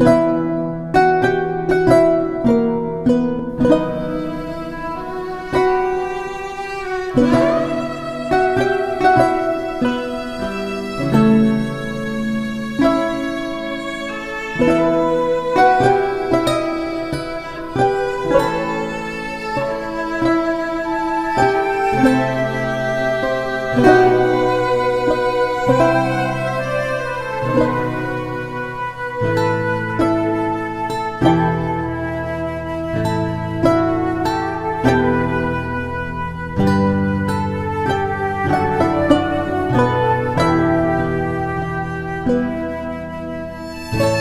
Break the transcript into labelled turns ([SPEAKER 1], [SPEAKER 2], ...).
[SPEAKER 1] thank Música